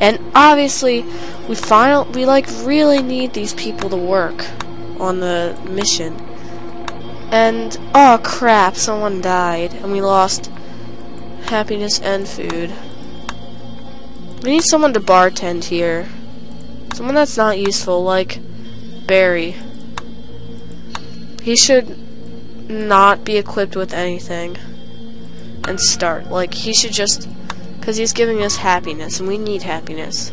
And obviously, we final we like really need these people to work on the mission. And oh crap, someone died and we lost happiness and food. We need someone to bartend here. Someone that's not useful, like Barry. He should not be equipped with anything and start. Like, he should just... Because he's giving us happiness, and we need happiness.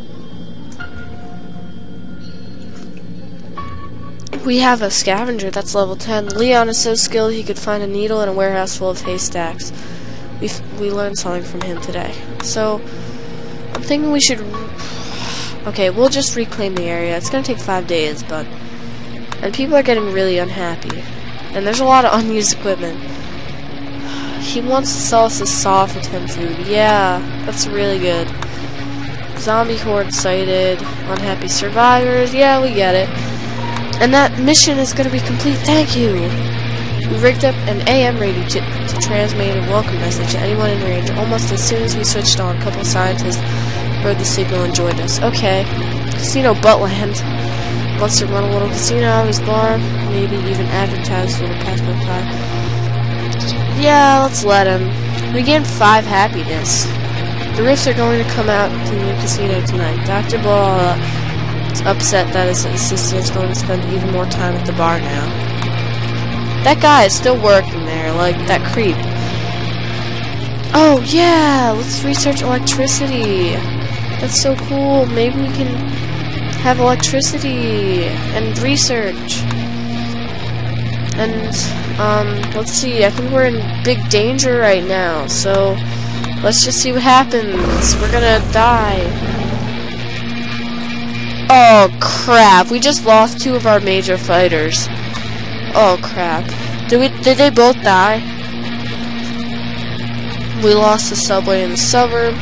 We have a scavenger that's level 10. Leon is so skilled he could find a needle in a warehouse full of haystacks. We we learned something from him today. So, I'm thinking we should... Okay, we'll just reclaim the area. It's to take five days, but... And people are getting really unhappy. And there's a lot of (laughs) unused equipment. He wants to sell us a saw for 10 food. Yeah, that's really good. Zombie horde sighted. Unhappy survivors. Yeah, we get it. And that mission is going to be complete. Thank you. We rigged up an AM radio to, to transmit a welcome message to anyone in range. Almost as soon as we switched on, a couple scientists heard the signal and joined us. Okay. Casino Buttland wants to run a little casino out of his bar, maybe even advertise for the passport card. Yeah, let's let him. We gained five happiness. The Rifts are going to come out to the casino tonight. Dr. Ball uh, is upset that his assistant is going to spend even more time at the bar now. That guy is still working there, like that creep. Oh, yeah, let's research electricity. That's so cool. Maybe we can have electricity and research. And, um, let's see, I think we're in big danger right now, so let's just see what happens. We're gonna die. Oh, crap. We just lost two of our major fighters. Oh, crap. Did we, did they both die? We lost the subway in the suburb.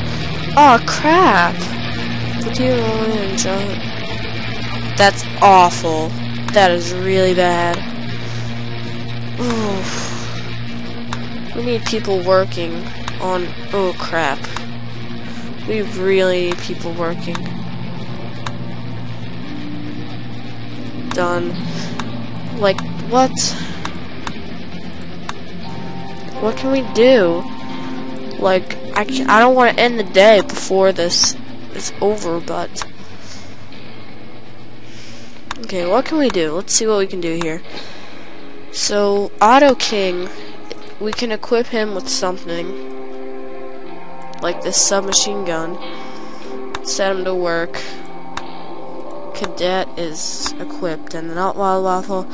Oh, crap. You only enjoy that's awful. That is really bad. Oof. We need people working on... Oh, crap. We really need people working. Done. Like, what? What can we do? Like, I, I don't want to end the day before this is over, but... Okay, what can we do? Let's see what we can do here. So, Auto King, we can equip him with something. Like this submachine gun. Set him to work. Cadet is equipped, and not Wild Waffle.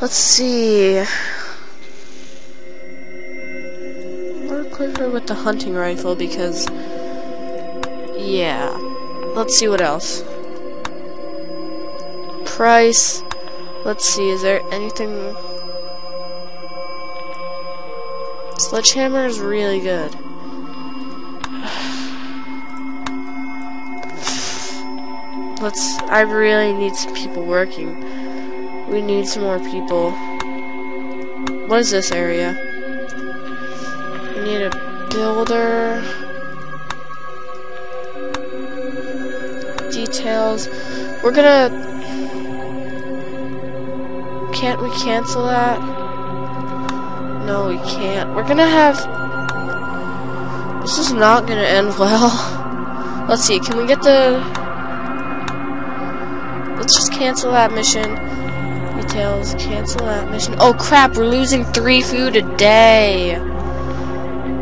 Let's see. We'll equip her with the hunting rifle because, yeah. Let's see what else price. Let's see, is there anything... Sledgehammer is really good. Let's... I really need some people working. We need some more people. What is this area? We need a builder. Details. We're gonna can't we cancel that? No, we can't. We're gonna have... This is not gonna end well. (laughs) Let's see, can we get the... Let's just cancel that mission. Details, cancel that mission. Oh crap, we're losing three food a day.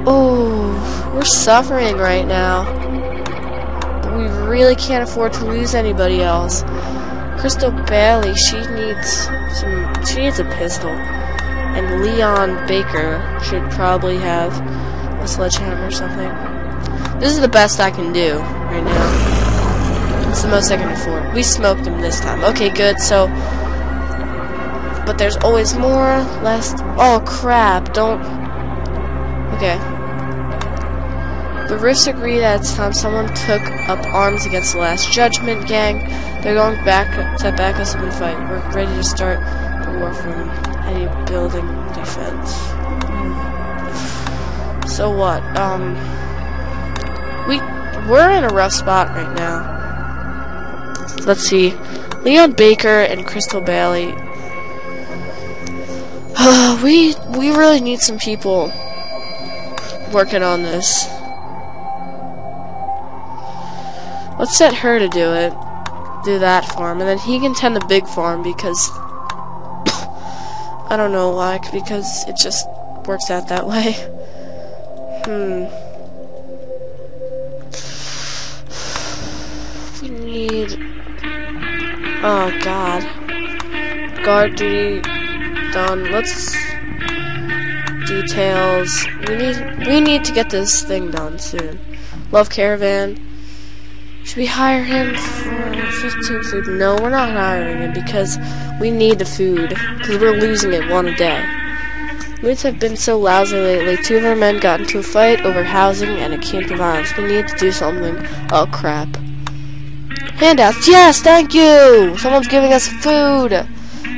Oh, we're suffering right now. We really can't afford to lose anybody else. Crystal Bailey, she needs some. She needs a pistol. And Leon Baker should probably have a sledgehammer or something. This is the best I can do right now. It's the most I can afford. We smoked them this time. Okay, good. So, but there's always more. Less. Oh crap! Don't. Okay. The Rifts agree that it's time someone took up arms against the Last Judgment gang. They're going back to back us up and fight. We're ready to start the war from any building defense. So what? Um, we we're in a rough spot right now. Let's see, Leon Baker and Crystal Bailey. we we really need some people working on this. Let's set her to do it. Do that farm, and then he can tend the big farm because (coughs) I don't know why, because it just works out that way. (laughs) Hmm. Oh God. Guard duty done. Let's details. We need we need to get this thing done soon. Love caravan. Should we hire him for 15 food? No, we're not hiring him because we need the food. Because we're losing it one a day. Moods have been so lousy lately. Two of our men got into a fight over housing and a camp to violence. We need to do something. Oh, crap. Handouts. Yes, thank you! Someone's giving us food!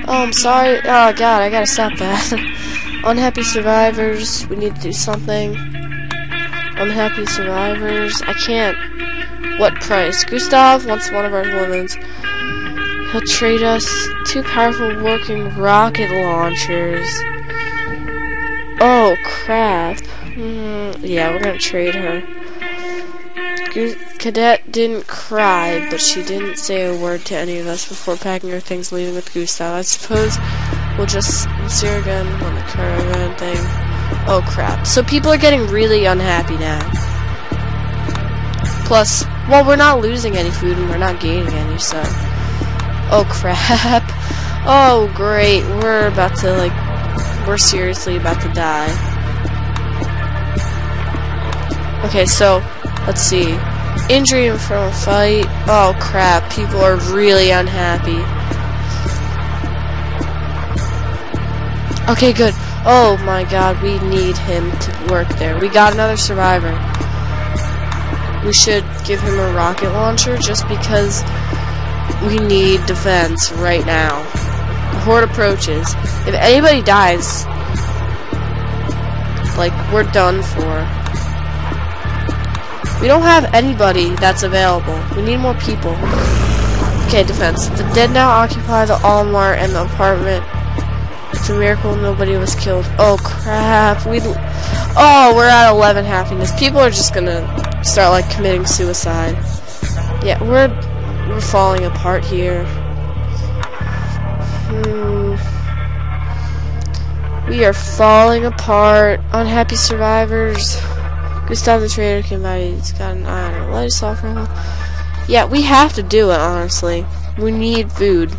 Oh, I'm sorry. Oh, God, I gotta stop that. (laughs) Unhappy survivors. We need to do something. Unhappy survivors. I can't. What price? Gustav wants one of our women's. He'll trade us two powerful working rocket launchers. Oh, crap. Mm, yeah, we're gonna trade her. Cadet didn't cry, but she didn't say a word to any of us before packing her things leaving with Gustav. I suppose we'll just see her again on the caravan thing. Oh, crap. So people are getting really unhappy now. Plus, well, we're not losing any food and we're not gaining any, so. Oh, crap. (laughs) Oh, great. We're about to, like, we're seriously about to die. Okay, so, let's see. Injury from a fight. Oh, crap. People are really unhappy. Okay, good. Oh, my God. We need him to work there. We got another survivor we should give him a rocket launcher just because we need defense right now. The horde approaches. If anybody dies, like, we're done for. We don't have anybody that's available. We need more people. Okay, defense. The dead now occupy the Allmart and the apartment. It's a miracle nobody was killed. Oh, crap. We. Oh, we're at 11 happiness. People are just gonna start like committing suicide. Yeah, we're we're falling apart here. Hmm. We are falling apart. Unhappy survivors. Gustav the Trader came by. He's got an iron. Let us off him. Yeah, we have to do it, honestly. We need food.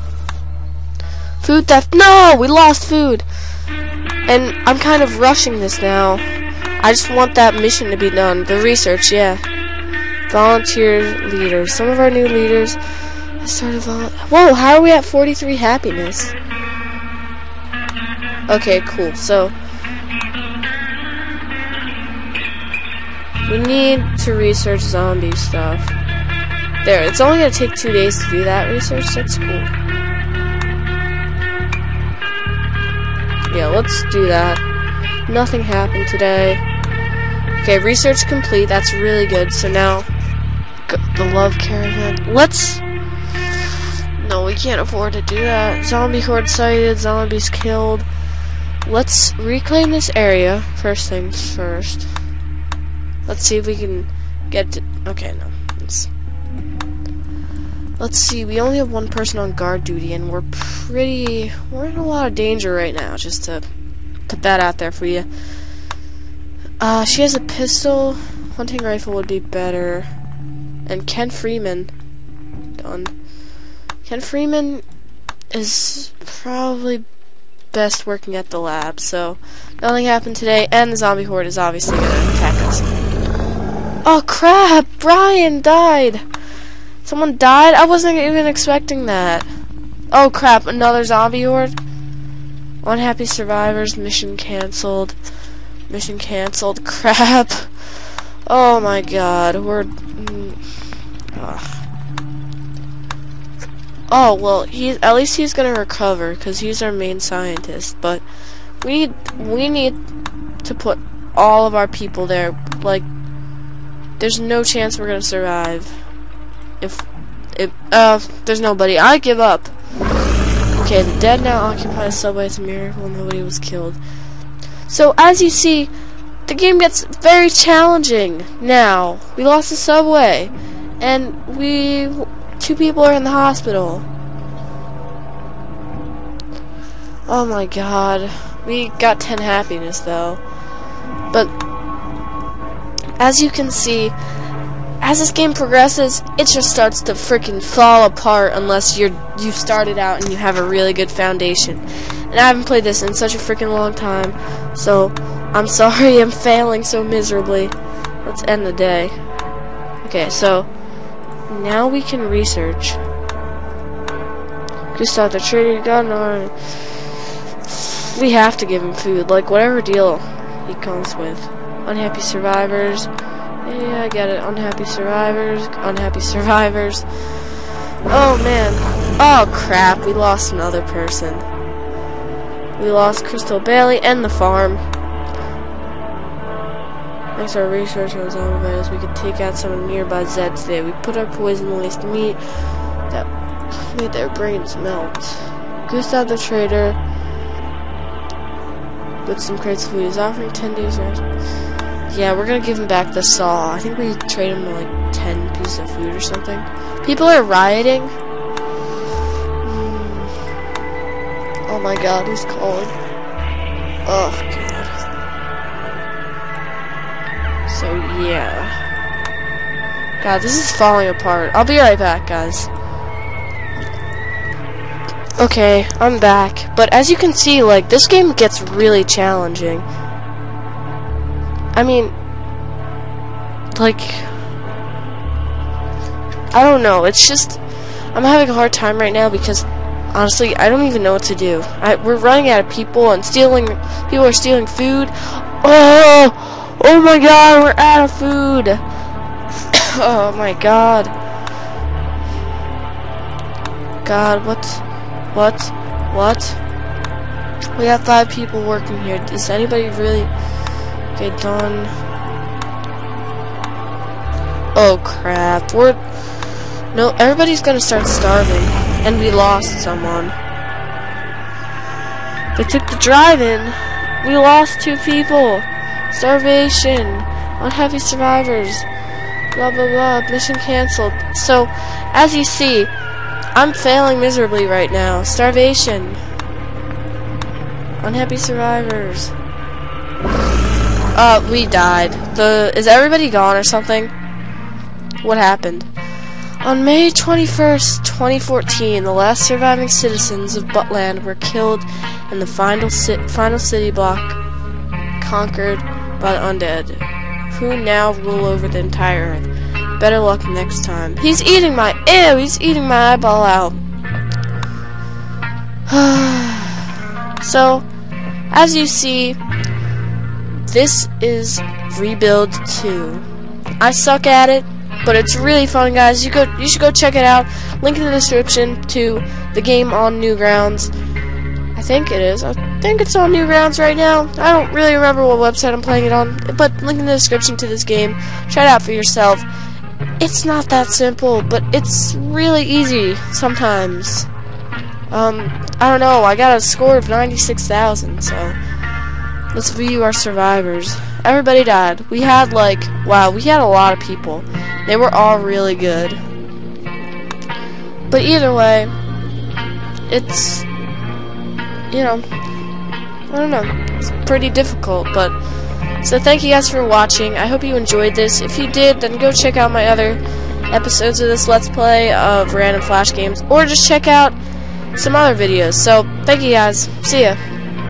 Food theft. No! We lost food! And I'm kind of rushing this now. I just want that mission to be done. The research, yeah. Volunteer leaders. Some of our new leaders started vol- Whoa, how are we at 43 happiness? Okay, cool. So, we need to research zombie stuff. There, it's only to take two days to do that research. That's cool. Yeah, let's do that. Nothing happened today. Okay, research complete. That's really good. So now, the love caravan. Let's. No, we can't afford to do that. Zombie horde sighted. Zombies killed. Let's reclaim this area. First things first. Let's see if we can get to. Okay, no. Let's. Let's see. We only have one person on guard duty, and we're pretty. We're in a lot of danger right now. Just to put that out there for you. Uh, she has a pistol. Hunting rifle would be better. And Ken Freeman. Done. Ken Freeman is probably best working at the lab, so nothing happened today, and the zombie horde is obviously us. Oh crap! Brian died! Someone died? I wasn't even expecting that. Oh crap, another zombie horde? Unhappy survivors, mission cancelled. Mission cancelled. (laughs) Crap. Oh my god, we're... Mm, oh, well, he's, at least he's gonna recover, because he's our main scientist, but we we need to put all of our people there. Like, there's no chance we're gonna survive. If, if, uh, there's nobody. I give up. Okay, the dead now occupy the subway. It's a miracle nobody was killed. So, as you see, the game gets very challenging now. We lost the subway, and we two people are in the hospital. Oh my god. We got 10 happiness though. But as you can see, as this game progresses, it just starts to freaking fall apart unless you're you started out and you have a really good foundation. And I haven't played this in such a freaking long time, so I'm (laughs) sorry I'm failing so miserably. Let's end the day. Okay, so now we can research. Gustav the Trader gun on. We have to give him food, like whatever deal he comes with. Unhappy survivors. Yeah, I get it. Unhappy survivors. Unhappy survivors. Oh man. Oh crap, we lost another person. We lost Crystal Bailey and the farm. Thanks to our research on zombie virus, we could take out some nearby Zeds today. We put our poison laced meat that made their brains melt. Gustav the Trader with some crates of food is offering 10 days rest. Yeah, we're gonna give him back the saw. I think we trade him like 10 pieces of food or something. People are rioting. Mm. Oh my god, he's calling. Oh god. So yeah. God, this is falling apart. I'll be right back, guys. Okay, I'm back. But as you can see, like, this game gets really challenging. I mean, like, I don't know. It's just, I'm having a hard time right now because, honestly, I don't even know what to do. I, we're running out of people and stealing, people are stealing food. Oh, oh my god, we're out of food. (coughs) oh my god. God, what, what, what? We have five people working here. Is anybody really... Okay, done. Oh crap, we're... No, everybody's gonna start starving. And we lost someone. They took the drive-in. We lost two people. Starvation. Unhappy survivors. Blah blah blah. Mission cancelled. So, as you see, I'm failing miserably right now. Starvation. Unhappy survivors. Uh, we died. The is everybody gone or something? What happened? On May 21st, 2014, the last surviving citizens of Buttland were killed in the final, ci final city block conquered by the undead, who now rule over the entire Earth. Better luck next time. He's eating my ew. He's eating my eyeball out. (sighs) so, as you see, this is Rebuild 2. I suck at it, but it's really fun, guys. You go, you should go check it out. Link in the description to the game on Newgrounds. I think it is. I think it's on Newgrounds right now. I don't really remember what website I'm playing it on, but link in the description to this game. Try it out for yourself. It's not that simple, but it's really easy sometimes. Um, I don't know. I got a score of 96,000, so let's view our survivors. Everybody died. We had like, wow, we had a lot of people. They were all really good. But either way, it's, you know, I don't know. It's pretty difficult, but so thank you guys for watching. I hope you enjoyed this. If you did, then go check out my other episodes of this Let's Play of random Flash games, or just check out some other videos. So, thank you guys. See ya.